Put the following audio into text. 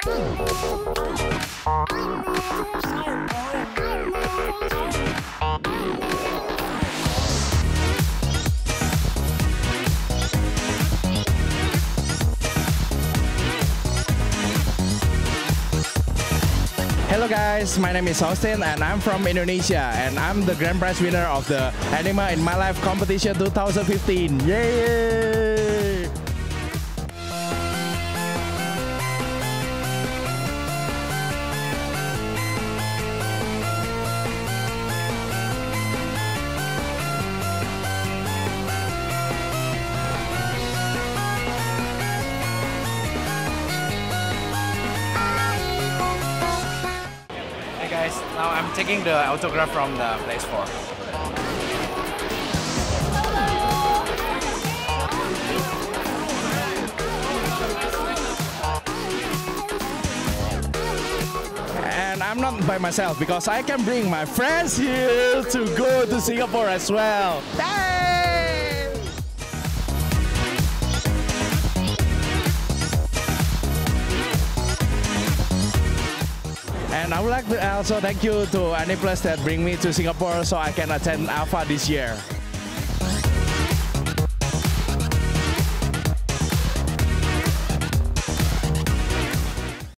Hello guys, my name is Austein and I'm from Indonesia and I'm the grand prize winner of the Anime in My Life competition 2015. Yay! Guys, now I'm taking the autograph from the place 4. And I'm not by myself because I can bring my friends here to go to Singapore as well. And I would like to also thank you to Aniplus that bring me to Singapore so I can attend Alpha this year.